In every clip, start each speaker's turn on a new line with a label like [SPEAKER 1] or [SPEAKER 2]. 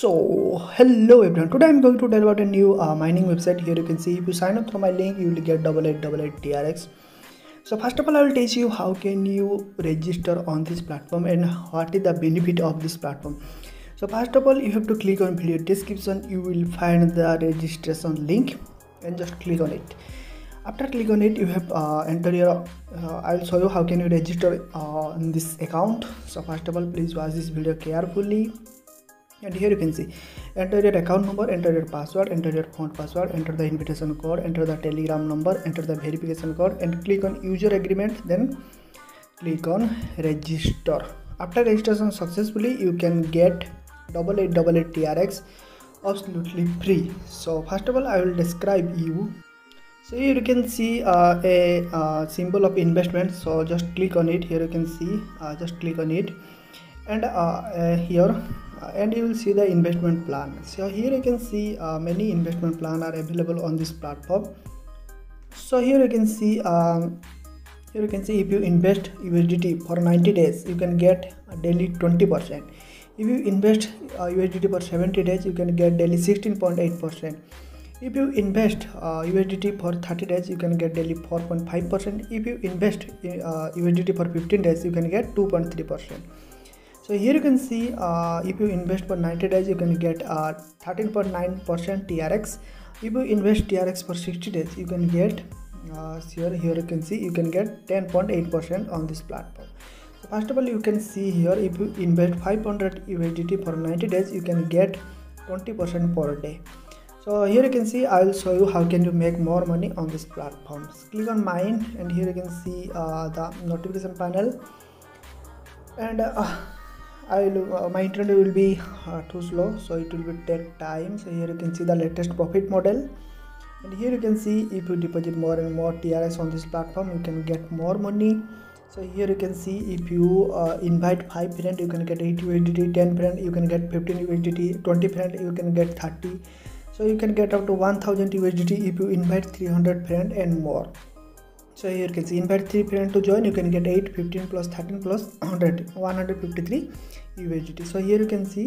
[SPEAKER 1] so hello everyone. Today i'm going to tell about a new uh, mining website here. You can see if you sign up through my link you will get double eight double eight trx so first of all i will teach you how can you register on this platform and what is the benefit of this platform. So first of all you have to click on video description. You will find the registration link and just click on it. After click on it you have uh, enter your uh, i'll show you how can you register uh, in this account. So first of all please watch this video carefully and here you can see enter your account number enter your password enter your phone password enter the invitation code enter the telegram number enter the verification code and click on user agreement then click on register. After registration successfully you can get double eight double eight trx absolutely free. So first of all i will describe you. So here you can see uh, a uh, symbol of investment. So just click on it. Here you can see uh, just click on it. And uh, uh, here and you will see the investment plan. So here you can see many investment plan are available on this platform. So here you can see um, here you can see if you invest USDT for 90 days you can get daily 20 percent. If you invest USDT for 70 days you can get daily 16.8 percent. If you invest uh, USDT for 30 days you can get daily 4.5% if you invest uh, USDT for 15 days you can get 2.3% so here you can see uh, if you invest for 90 days you can get 13.9% uh, TRX if you invest TRX for 60 days you can get uh, here here you can see you can get 10.8% on this platform. So first of all you can see here if you invest 500 USDT for 90 days you can get 20% per day. So here you can see i will show you how can you make more money on this platform. Click on mine and here you can see uh, the notification panel. And uh, I will, uh, my internet will be uh, too slow so it will be take time. So here you can see the latest profit model. And here you can see if you deposit more and more TRX on this platform you can get more money. So here you can see if you uh, invite 5 friends you can get 80 USDT 10 friends you can get 15 USDT 20 friends you can get 30 so you can get up to 1000 USDT if you invite 300 friends and more so here you can see invite 3 parent to join. You can get 8 15 plus 13 plus 100 153 USDT so here you can see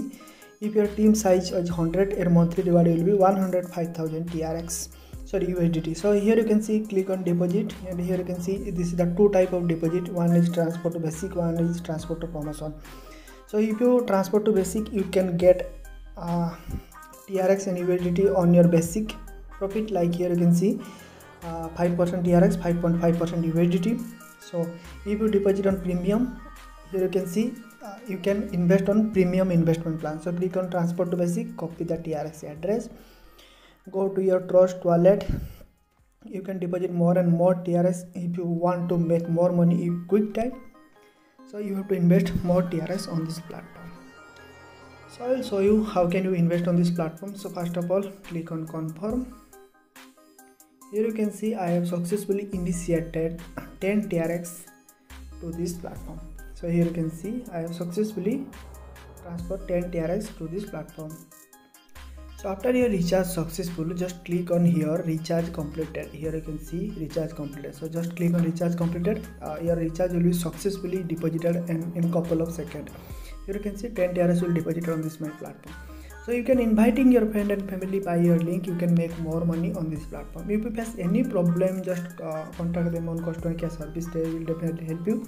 [SPEAKER 1] if your team size is 100 your monthly reward will be 105,000 TRX sorry USDT so here you can see click on deposit. And here you can see this is the two type of deposit. One is transport to basic one is transport to promotion. So if you transport to basic you can get uh, TRX and USDT on your basic profit. Like here you can see 5% uh, TRX 5.5% USDT so if you deposit on premium here you can see uh, you can invest on premium investment plan. So click on transport to basic copy the TRX address go to your trust wallet. You can deposit more and more TRX if you want to make more money in quick time. So you have to invest more TRX on this platform. So i will show you how can you invest on this platform. So first of all click on confirm here you can see i have successfully initiated 10 trx to this platform. So here you can see i have successfully transferred 10 trx to this platform. So after your recharge successful just click on here recharge completed. Here you can see recharge completed. So just click on recharge completed. Uh, your recharge will be successfully deposited in, in couple of seconds. Here you can see 10 TRX will deposit on this my platform so you can inviting your friend and family by your link. You can make more money on this platform. If you face any problem just uh, contact them on customer care service. They will definitely help you.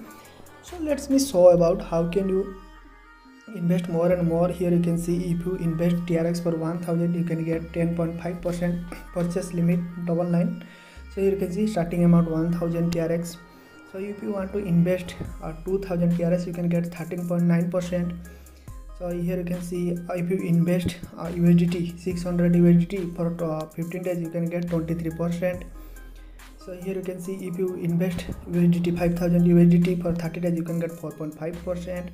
[SPEAKER 1] So let's me show about how can you invest more and more. Here you can see if you invest trx for 1000 you can get 10.5 percent purchase limit double nine. So here you can see starting amount 1000 trx so if you want to invest uh, 2000 TRX you can get 13.9 percent so here you can see if you invest uh, USDT 600 USDT for uh, 15 days you can get 23 percent. So here you can see if you invest USDT 5000 USDT for 30 days you can get 4.5 percent.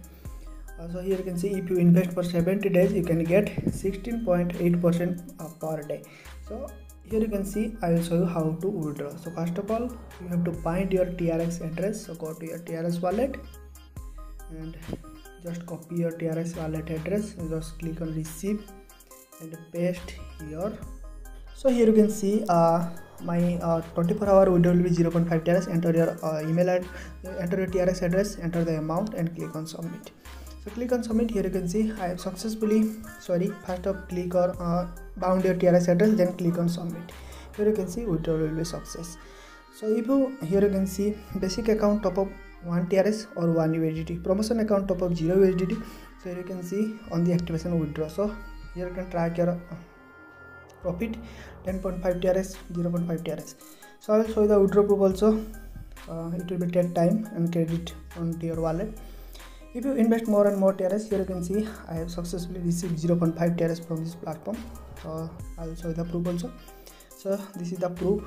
[SPEAKER 1] Uh, so here you can see if you invest for 70 days you can get 16.8 percent uh, per day. So here you can see i will show you how to withdraw. So first of all you have to find your trx address. So go to your trx wallet and just copy your trx wallet address just click on receive and paste here. So here you can see uh, my uh, 24 hour withdrawal will be 0.5 trx enter your uh, email ad enter your trx address enter the amount and click on submit. So click on submit. Here you can see i have successfully sorry first of click or uh, bound your trx address then click on submit. Here you can see withdrawal will be success. So if you here you can see basic account top up 1 trs or 1 usdt promotion account top up 0 usdt so you can see on the activation withdraw so here you can track your uh, profit 10.5 trs 0.5 trs so i will show you the withdraw proof also uh, it will be take time and credit onto your wallet if you invest more and more TRS here you can see I have successfully received 0.5 TRS from this platform so I'll show you the proof also so this is the proof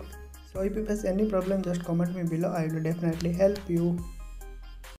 [SPEAKER 1] so if you face any problem just comment me below I will definitely help you